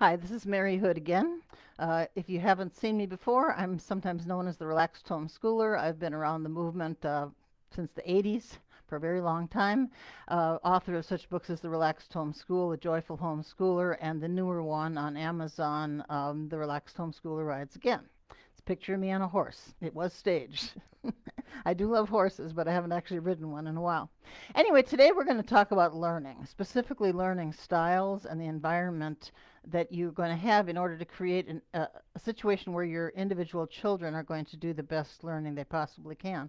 Hi, this is Mary Hood again. Uh, if you haven't seen me before, I'm sometimes known as the Relaxed Homeschooler. I've been around the movement uh, since the 80s for a very long time. Uh, author of such books as The Relaxed Homeschool, The Joyful Homeschooler, and the newer one on Amazon, um, The Relaxed Homeschooler Rides Again. It's a picture of me on a horse. It was staged. I do love horses, but I haven't actually ridden one in a while. Anyway, today we're going to talk about learning, specifically learning styles and the environment that you're going to have in order to create an, uh, a situation where your individual children are going to do the best learning they possibly can.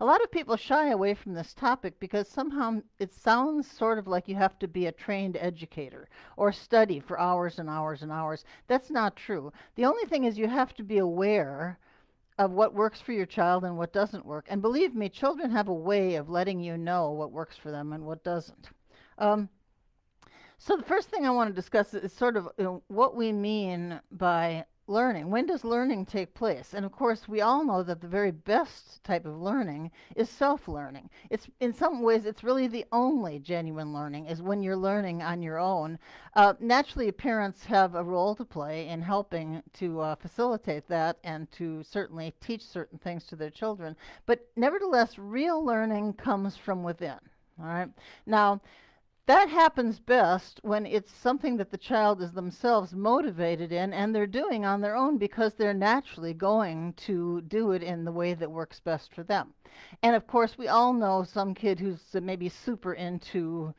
A lot of people shy away from this topic because somehow it sounds sort of like you have to be a trained educator or study for hours and hours and hours. That's not true. The only thing is you have to be aware of what works for your child and what doesn't work. And believe me, children have a way of letting you know what works for them and what doesn't. Um, so the first thing I want to discuss is sort of you know, what we mean by learning. When does learning take place? And of course, we all know that the very best type of learning is self-learning. It's in some ways it's really the only genuine learning is when you're learning on your own. Uh, naturally, parents have a role to play in helping to uh, facilitate that and to certainly teach certain things to their children. But nevertheless, real learning comes from within. All right. Now, that happens best when it's something that the child is themselves motivated in and they're doing on their own because they're naturally going to do it in the way that works best for them. And of course, we all know some kid who's maybe super into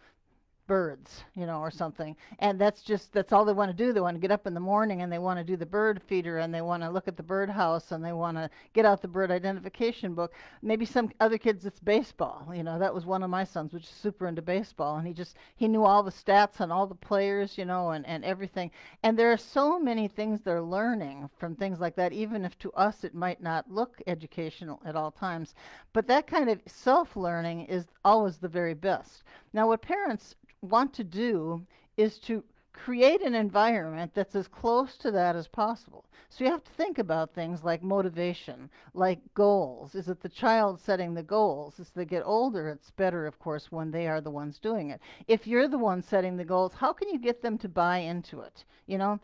birds, you know, or something. And that's just that's all they want to do. They want to get up in the morning and they want to do the bird feeder and they want to look at the bird house and they want to get out the bird identification book. Maybe some other kids it's baseball. You know, that was one of my sons, which is super into baseball and he just he knew all the stats on all the players, you know, and and everything. And there are so many things they're learning from things like that even if to us it might not look educational at all times. But that kind of self-learning is always the very best. Now what parents want to do is to create an environment that's as close to that as possible. So you have to think about things like motivation, like goals. Is it the child setting the goals? As they get older, it's better, of course, when they are the ones doing it. If you're the one setting the goals, how can you get them to buy into it? You know,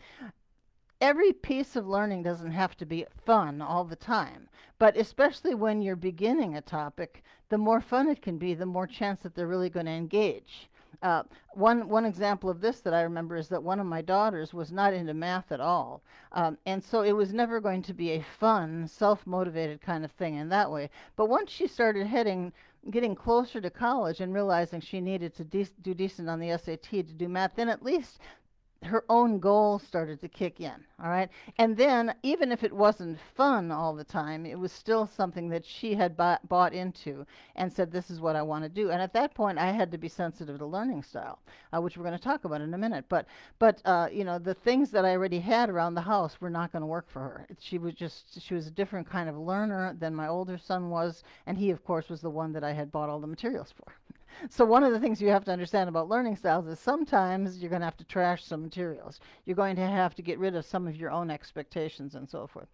every piece of learning doesn't have to be fun all the time, but especially when you're beginning a topic, the more fun it can be, the more chance that they're really going to engage. Uh, one one example of this that I remember is that one of my daughters was not into math at all, um, and so it was never going to be a fun, self-motivated kind of thing in that way. But once she started heading, getting closer to college and realizing she needed to de do decent on the SAT to do math, then at least her own goals started to kick in all right? And then even if it wasn't fun all the time it was still something that she had bought, bought into and said this is what i want to do. And at that point i had to be sensitive to learning style uh, which we're going to talk about in a minute. But but uh, you know the things that i already had around the house were not going to work for her. She was just she was a different kind of learner than my older son was and he of course was the one that i had bought all the materials for so one of the things you have to understand about learning styles is sometimes you're going to have to trash some materials. You're going to have to get rid of some of your own expectations and so forth.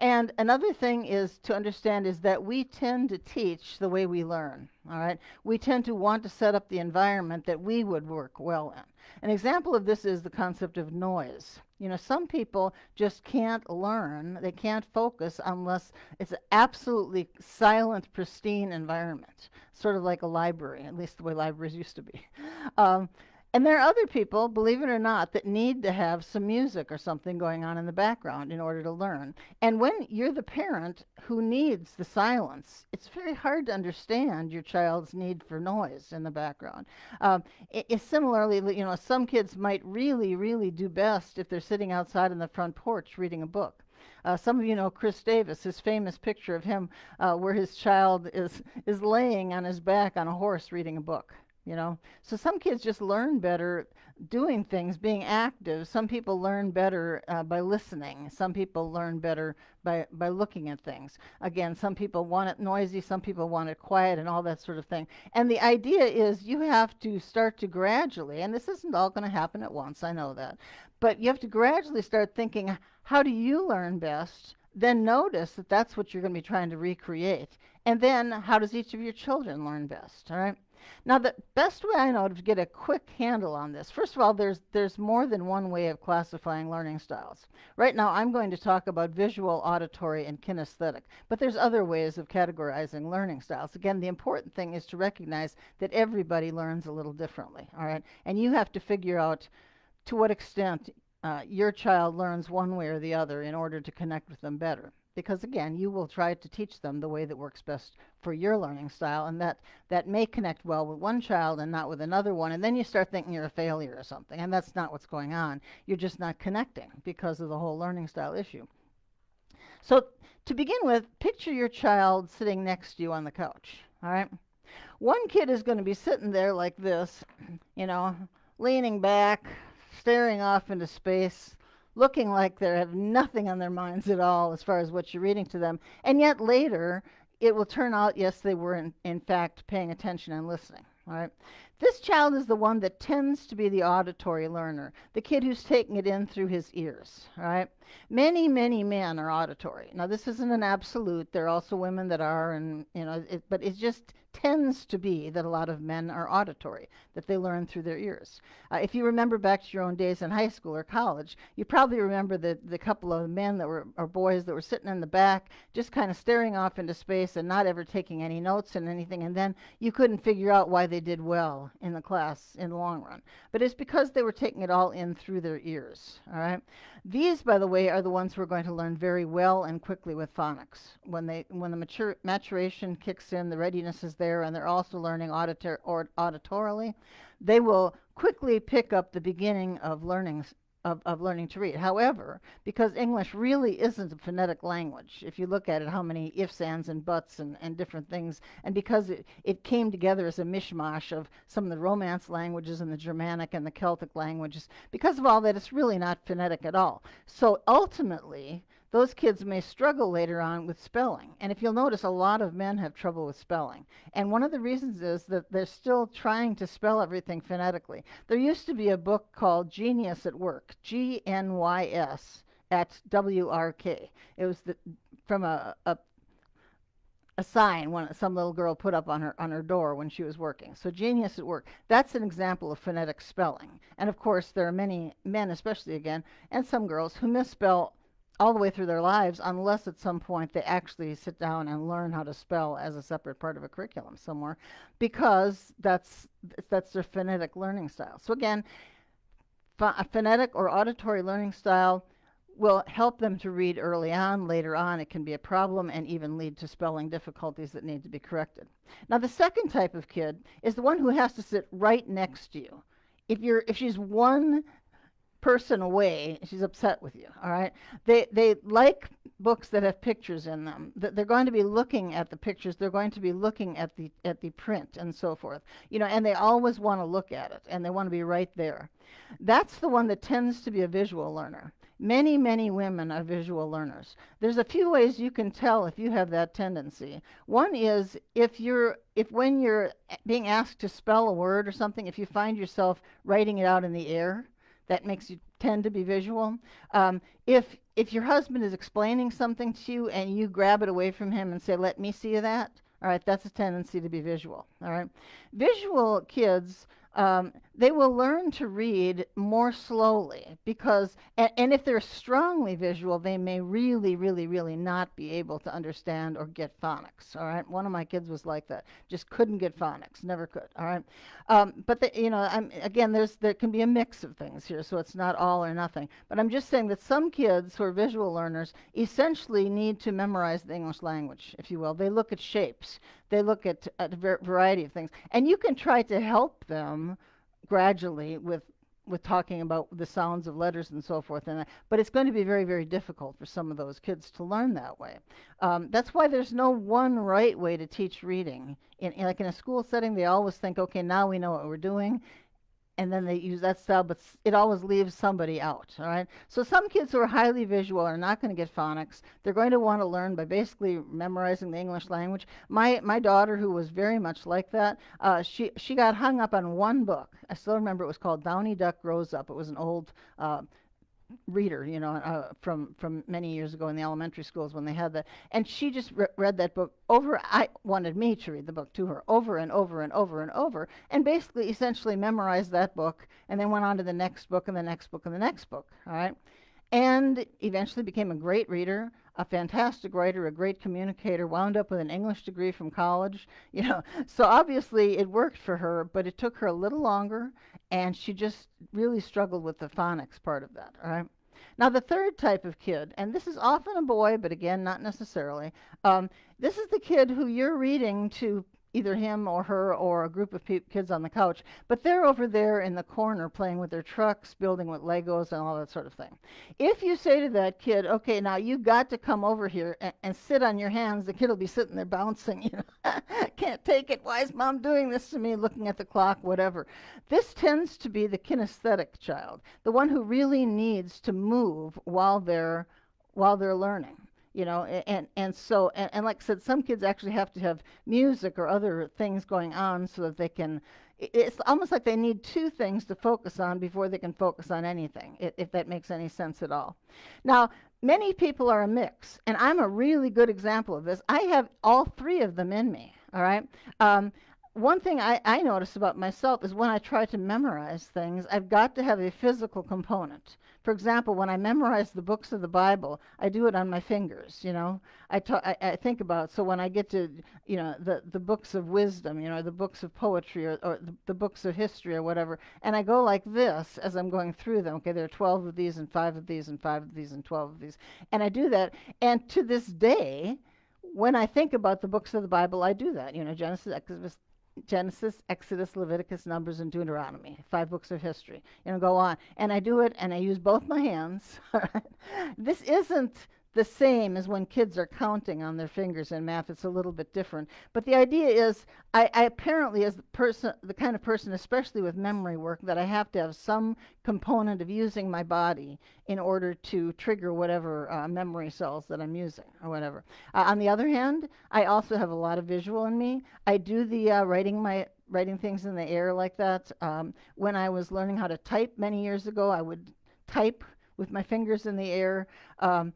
And another thing is to understand is that we tend to teach the way we learn. All right, we tend to want to set up the environment that we would work well in. An example of this is the concept of noise. You know, some people just can't learn, they can't focus unless it's an absolutely silent, pristine environment, sort of like a library, at least the way libraries used to be. Um, and there are other people, believe it or not, that need to have some music or something going on in the background in order to learn. And when you're the parent who needs the silence, it's very hard to understand your child's need for noise in the background. Um, it, it similarly, you know, some kids might really, really do best if they're sitting outside on the front porch reading a book. Uh, some of you know Chris Davis, his famous picture of him uh, where his child is, is laying on his back on a horse reading a book you know? So some kids just learn better doing things being active. Some people learn better uh, by listening. Some people learn better by by looking at things. Again some people want it noisy some people want it quiet and all that sort of thing. And the idea is you have to start to gradually and this isn't all going to happen at once i know that but you have to gradually start thinking how do you learn best? Then notice that that's what you're going to be trying to recreate. And then how does each of your children learn best all right Now, the best way I know to get a quick handle on this, first of all, there's there's more than one way of classifying learning styles. Right now, I'm going to talk about visual, auditory, and kinesthetic, but there's other ways of categorizing learning styles. Again, the important thing is to recognize that everybody learns a little differently, all right? And you have to figure out to what extent uh, your child learns one way or the other in order to connect with them better because again you will try to teach them the way that works best for your learning style and that that may connect well with one child and not with another one and then you start thinking you're a failure or something and that's not what's going on. You're just not connecting because of the whole learning style issue. So to begin with picture your child sitting next to you on the couch all right? One kid is going to be sitting there like this you know leaning back staring off into space looking like they have nothing on their minds at all as far as what you're reading to them. And yet later, it will turn out, yes, they were in, in fact paying attention and listening. All right. This child is the one that tends to be the auditory learner, the kid who's taking it in through his ears. right? Many, many men are auditory. Now, this isn't an absolute. There are also women that are, and you know, it, but it just tends to be that a lot of men are auditory, that they learn through their ears. Uh, if you remember back to your own days in high school or college, you probably remember the, the couple of men that were, or boys that were sitting in the back, just kind of staring off into space and not ever taking any notes and anything, and then you couldn't figure out why they did well in the class in the long run. But it's because they were taking it all in through their ears, all right? These, by the way, are the ones who are going to learn very well and quickly with phonics. When they when the mature, maturation kicks in, the readiness is there, and they're also learning auditor, or auditorily, they will quickly pick up the beginning of learning of, of learning to read. However, because English really isn't a phonetic language, if you look at it, how many ifs, ands, and buts and, and different things, and because it, it came together as a mishmash of some of the Romance languages and the Germanic and the Celtic languages, because of all that, it's really not phonetic at all. So ultimately, those kids may struggle later on with spelling. And if you'll notice, a lot of men have trouble with spelling. And one of the reasons is that they're still trying to spell everything phonetically. There used to be a book called Genius at Work, G N Y S at W R K. It was the, from a, a a sign one some little girl put up on her on her door when she was working. So genius at work. That's an example of phonetic spelling. And of course, there are many men, especially again, and some girls who misspell all the way through their lives unless at some point they actually sit down and learn how to spell as a separate part of a curriculum somewhere because that's that's their phonetic learning style. So again, a phonetic or auditory learning style will help them to read early on. Later on, it can be a problem and even lead to spelling difficulties that need to be corrected. Now, the second type of kid is the one who has to sit right next to you. If you're if she's one person away, she's upset with you. All right. They they like books that have pictures in them. That they're going to be looking at the pictures. They're going to be looking at the at the print and so forth. You know, and they always want to look at it and they want to be right there. That's the one that tends to be a visual learner. Many, many women are visual learners. There's a few ways you can tell if you have that tendency. One is if you're if when you're eh, being asked to spell a word or something, if you find yourself writing it out in the air, that makes you tend to be visual. Um, if if your husband is explaining something to you and you grab it away from him and say, "Let me see that," all right, that's a tendency to be visual. All right, visual kids um, they will learn to read more slowly because, and, and, if they're strongly visual, they may really, really, really not be able to understand or get phonics. All right, one of my kids was like that, just couldn't get phonics, never could. All right, um, but the, you know, I'm, again, there's there can be a mix of things here, so it's not all or nothing. But I'm just saying that some kids who are visual learners essentially need to memorize the English language, if you will. They look at shapes, they look at, at a variety of things, and you can try to help them gradually with with talking about the sounds of letters and so forth and that, but it's going to be very very difficult for some of those kids to learn that way. Um, that's why there's no one right way to teach reading. In, in, like in a school setting they always think okay now we know what we're doing and then they use that style, but it always leaves somebody out. All right. So some kids who are highly visual are not going to get phonics. They're going to want to learn by basically memorizing the English language. My my daughter, who was very much like that, uh, she she got hung up on one book. I still remember it was called Downy Duck Grows Up. It was an old. Uh, reader, you know, uh, from from many years ago in the elementary schools when they had that. And she just re- read that book over. I wanted me to read the book to her over and over and over and over, and basically, essentially, memorized that book, and then went on to the next book and the next book and the next book. All right, and eventually became a great reader a fantastic writer, a great communicator, wound up with an English degree from college, you know. So obviously it worked for her, but it took her a little longer and she just really struggled with the phonics part of that, all right? Now, the third type of kid, and this is often a boy, but again, not necessarily, um, this is the kid who you're reading to either him or her or a group of kids on the couch, but they're over there in the corner playing with their trucks, building with Legos, and all that sort of thing. If you say to that kid, okay, now you've got to come over here and, and sit on your hands, the kid will be sitting there bouncing, you know, can't take it. Why is mom doing this to me? Looking at the clock, whatever. This tends to be the kinesthetic child, the one who really needs to move while they're while they're learning you know and and so and, and like i said some kids actually have to have music or other things going on so that they can it's almost like they need two things to focus on before they can focus on anything if, that makes any sense at all. Now many people are a mix and i'm a really good example of this. I have all three of them in me all right? Um, one thing I, I notice about myself is when I try to memorize things, I've got to have a physical component. For example, when I memorize the books of the Bible, I do it on my fingers. You know, I, ta- I, I think about so when I get to you know the the books of wisdom, you know, the books of poetry or, or the, the books of history or whatever, and I go like this as I'm going through them. Okay, there are 12 of these and five of these and five of these and 12 of these, and I do that. And to this day, when I think about the books of the Bible, I do that. You know, Genesis, Exodus, Genesis, Exodus, Leviticus, Numbers, and Deuteronomy, five books of history. You know, go on. And I do it and I use both my hands. this isn't the same as when kids are counting on their fingers in math. It's a little bit different. But the idea is, I, I, apparently, as the person, the kind of person, especially with memory work, that I have to have some component of using my body in order to trigger whatever uh, memory cells that I'm using or whatever. Uh, on the other hand, I also have a lot of visual in me. I do the uh, writing my writing things in the air like that. Um, when I was learning how to type many years ago, I would type with my fingers in the air. Um,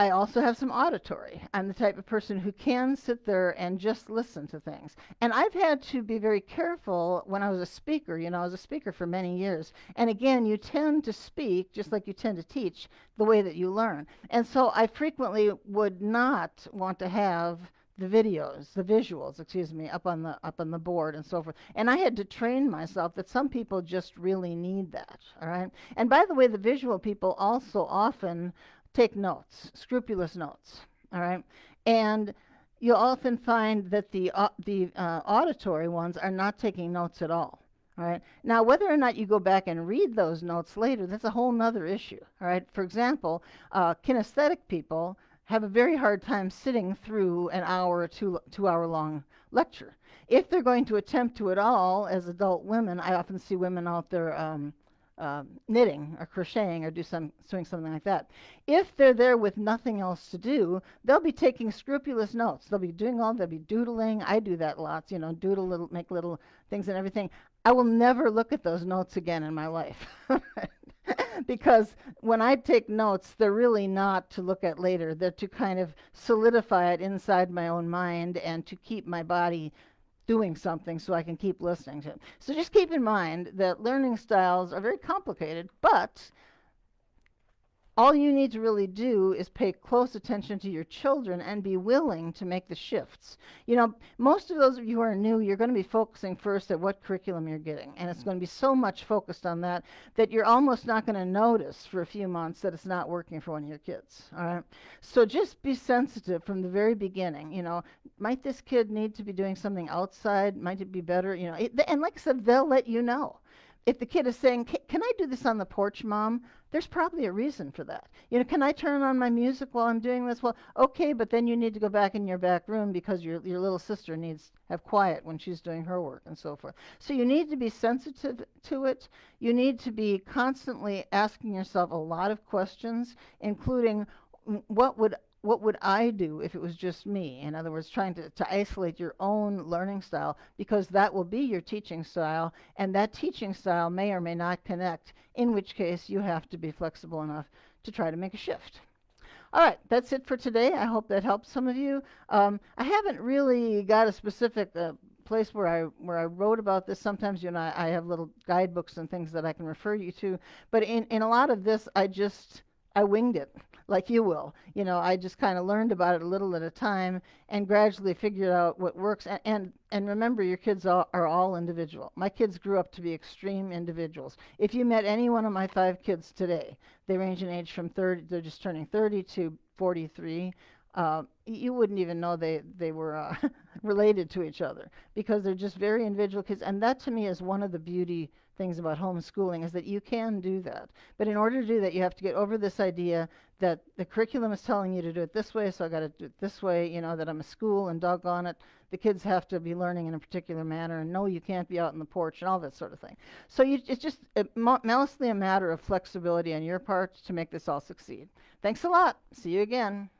I also have some auditory. I'm the type of person who can sit there and just listen to things. And I've had to be very careful when I was a speaker. You know, I was a speaker for many years. And again, you tend to speak, just like you tend to teach, the way that you learn. And so I frequently would not want to have the videos, the visuals, excuse me, up on the up on the board and so forth. And I had to train myself that some people just really need that. All right. And by the way, the visual people also often take notes, scrupulous notes, all right? And you'll often find that the, uh, the uh, auditory ones are not taking notes at all. All right. Now, whether or not you go back and read those notes later, that's a whole nother issue. All right. For example, uh, kinesthetic people have a very hard time sitting through an hour or two, two hour long lecture. If they're going to attempt to at all, as adult women, I often see women out there um, uh, knitting or crocheting or do some doing something like that. If they're there with nothing else to do, they'll be taking scrupulous notes. They'll be doing all. They'll be doodling. I do that lots. You know, doodle little, make little things and everything. I will never look at those notes again in my life. because when I take notes, they're really not to look at later. They're to kind of solidify it inside my own mind and to keep my body doing something so I can keep listening to it. So just keep in mind that learning styles are very complicated, but all you need to really do is pay close attention to your children and be willing to make the shifts. You know, most of those of you who are new, you're going to be focusing first at what curriculum you're getting. And it's mm. going to be so much focused on that that you're almost not going to notice for a few months that it's not working for one of your kids. All right. So just be sensitive from the very beginning. You know, might this kid need to be doing something outside? Might it be better? You know, it, and like I said, they'll let you know if the kid is saying, "Can I do this on the porch, mom?" There's probably a reason for that. You know, can I turn on my music while I'm doing this? Well, okay, but then you need to go back in your back room because your your little sister needs have quiet when she's doing her work and so forth. So you need to be sensitive to it. You need to be constantly asking yourself a lot of questions, including what would what would I do if it was just me? In other words, trying to, to isolate your own learning style because that will be your teaching style, and that teaching style may or may not connect, in which case you have to be flexible enough to try to make a shift. All right, that's it for today. I hope that helps some of you. Um, I haven't really got a specific uh, place where I where I wrote about this. Sometimes you know I, I have little guidebooks and things that I can refer you to, but in in a lot of this, I just I winged it like you will. You know, I just kind of learned about it a little at a time and gradually figured out what works. And and, and remember, your kids all, are all individual. My kids grew up to be extreme individuals. If you met any one of my five kids today, they range in age from 30, they're just turning 30 to 43. Uh, you wouldn't even know they they were uh, related to each other because they're just very individual kids. And that to me is one of the beauty things about homeschooling is that you can do that. But in order to do that, you have to get over this idea that the curriculum is telling you to do it this way, so I got to do it this way, you know, that I'm a school and doggone it, the kids have to be learning in a particular manner, and no, you can't be out on the porch and all that sort of thing. So you, it's just uh, mostly a matter of flexibility on your part to make this all succeed. Thanks a lot. See you again.